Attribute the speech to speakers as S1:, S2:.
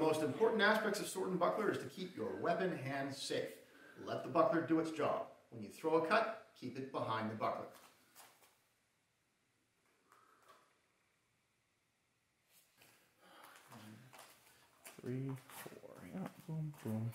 S1: Most important aspects of sword and buckler is to keep your weapon hand safe. Let the buckler do its job. When you throw a cut, keep it behind the buckler.
S2: Three, four. Yeah, boom, boom.